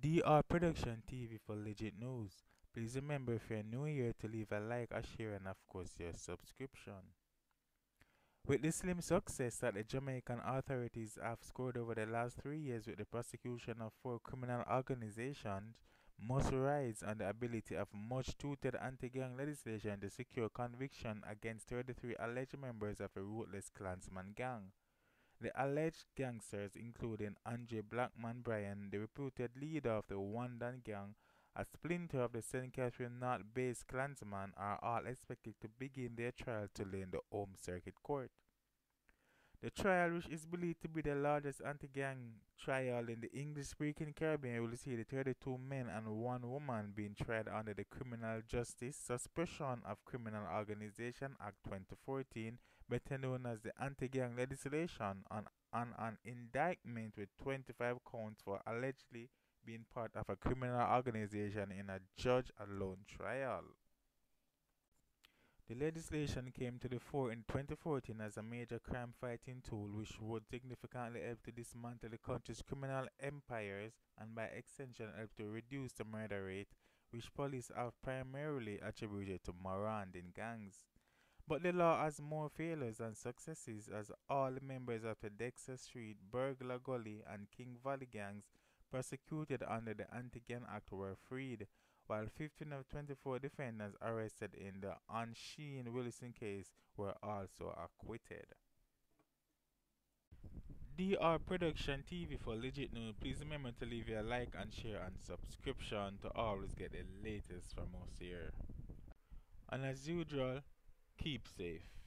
DR Production TV for legit news. Please remember if you're new here to leave a like, a share and of course your subscription. With the slim success that the Jamaican authorities have scored over the last three years with the prosecution of four criminal organizations, must rise on the ability of much-touted anti-gang legislation to secure conviction against 33 alleged members of a ruthless Klansman gang. The alleged gangsters, including Andre Blackman Bryan, the reputed leader of the One Don Gang, a splinter of the St. Catherine North-based Klansmen, are all expected to begin their trial today in the Home Circuit Court. The trial, which is believed to be the largest anti-gang trial in the English-speaking Caribbean, will see the 32 men and one woman being tried under the Criminal Justice Suppression of Criminal Organization Act 2014, better known as the Anti-Gang Legislation, on, on an indictment with 25 counts for allegedly being part of a criminal organization in a judge-alone trial. The legislation came to the fore in 2014 as a major crime-fighting tool which would significantly help to dismantle the country's criminal empires and by extension help to reduce the murder rate, which police have primarily attributed to marauding gangs. But the law has more failures than successes as all members of the Dexter Street, Burglar Gully and King Valley gangs prosecuted under the Anti-Gang Act were freed, while 15 of 24 defendants arrested in the Uchence Wilson case were also acquitted. DR Production TV for legit news. Please remember to leave a like and share and subscription to always get the latest from us here. And as usual, keep safe.